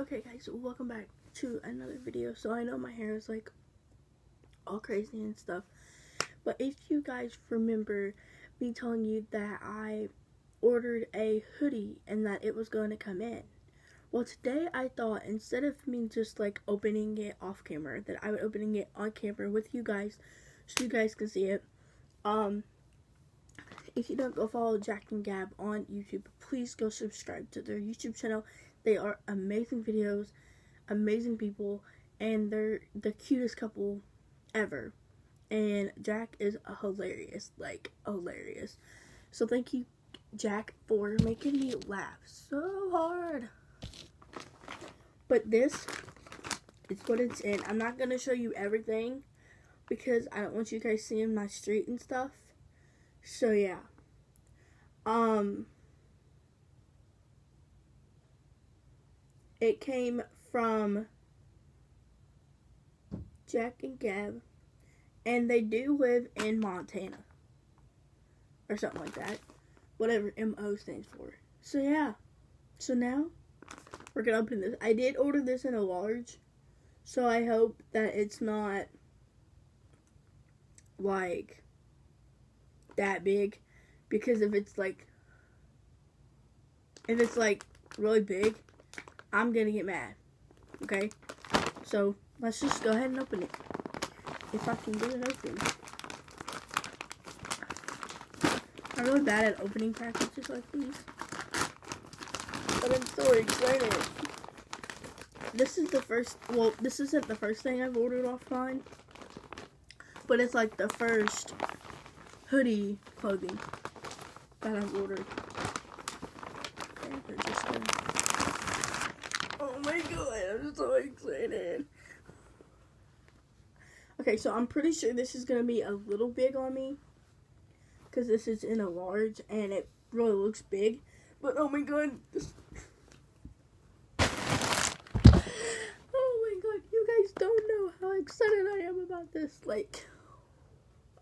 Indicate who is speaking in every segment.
Speaker 1: Okay guys, welcome back to another video. So I know my hair is like all crazy and stuff. But if you guys remember me telling you that I ordered a hoodie and that it was going to come in. Well today I thought instead of me just like opening it off camera that I would opening it on camera with you guys so you guys can see it. Um if you don't go follow Jack and Gab on YouTube, please go subscribe to their YouTube channel. They are amazing videos, amazing people, and they're the cutest couple ever. And Jack is hilarious, like hilarious. So thank you, Jack, for making me laugh so hard. But this is what it's in. I'm not gonna show you everything because I don't want you guys seeing my street and stuff. So yeah. Um it came from Jack and Gab and they do live in Montana or something like that. Whatever MO stands for. So yeah. So now we're gonna open this. I did order this in a large, so I hope that it's not like that big because if it's like if it's like really big I'm gonna get mad okay? So let's just go ahead and open it. If I can get it open. I'm really bad at opening packages like these. But I'm so excited. This is the first well this isn't the first thing I've ordered offline but it's like the first hoodie clothing that I've ordered. Okay, oh my god, So excited. Okay, so I'm pretty sure this is going to be a little big on me. Because this is in a large and it really looks big. But oh my god. Oh my god, you guys don't know how excited I am about this. Like...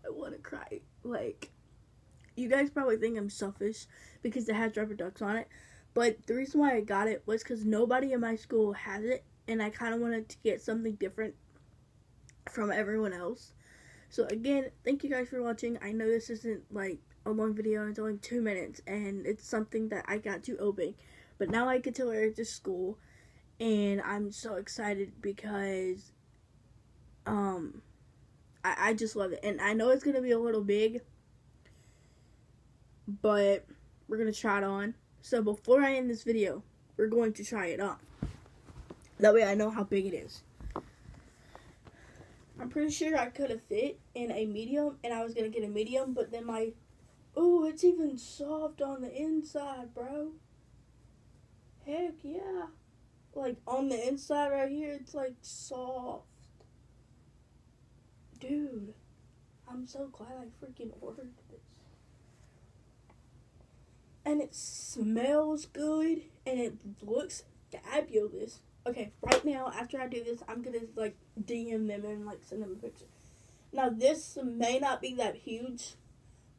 Speaker 1: I want to cry. Like, you guys probably think I'm selfish because it has rubber ducks on it. But the reason why I got it was because nobody in my school has it. And I kind of wanted to get something different from everyone else. So again, thank you guys for watching. I know this isn't like a long video. It's only two minutes. And it's something that I got to open. But now I get to wear it to school. And I'm so excited because... Um I, I just love it. And I know it's going to be a little big, but we're going to try it on. So before I end this video, we're going to try it on. That way I know how big it is. I'm pretty sure I could have fit in a medium, and I was to get a medium, but then my... Oh, it's even soft on the inside, bro. Heck yeah. Like, on the inside right here, it's like soft. Dude, I'm so glad I freaking ordered this. And it smells good and it looks fabulous. Okay, right now, after I do this, I'm gonna like DM them and like send them a picture. Now, this may not be that huge,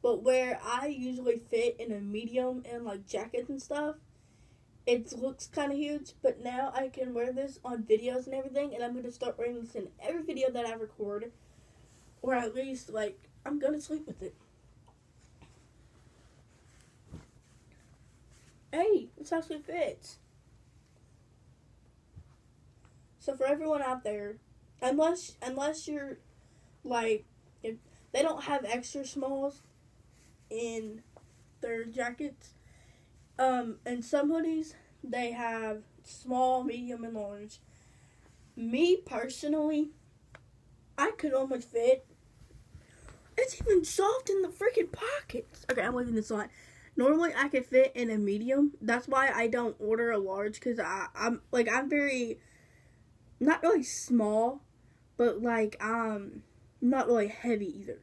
Speaker 1: but where I usually fit in a medium and like jackets and stuff, it looks kind of huge. But now I can wear this on videos and everything, and I'm gonna start wearing this in every video that I record or at least, like, I'm gonna sleep with it. Hey, this actually fits. So for everyone out there, unless unless you're like if they don't have extra smalls in their jackets, um, and some hoodies they have small, medium, and large. Me personally, I could almost fit it's even soft in the freaking pockets. Okay, I'm leaving this on. Normally, I could fit in a medium. That's why I don't order a large because I I'm like I'm very not really small, but like um not really heavy either.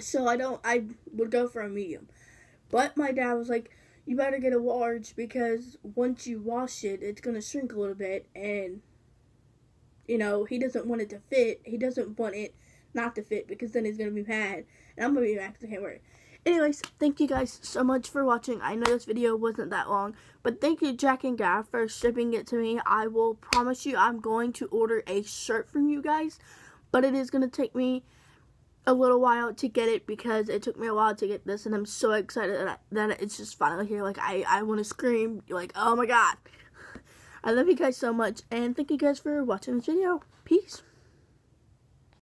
Speaker 1: So I don't. I would go for a medium, but my dad was like, "You better get a large because once you wash it, it's gonna shrink a little bit, and you know he doesn't want it to fit. He doesn't want it." not to fit because then he's gonna be mad and I'm gonna be I can't wear it. Anyways, thank you guys so much for watching. I know this video wasn't that long, but thank you Jack and Gab for shipping it to me. I will promise you I'm going to order a shirt from you guys, but it is going to take me a little while to get it because it took me a while to get this and I'm so excited that, I, that it's just finally here. Like, I, I want to scream, like, oh my god. I love you guys so much and thank you guys for watching this video. Peace.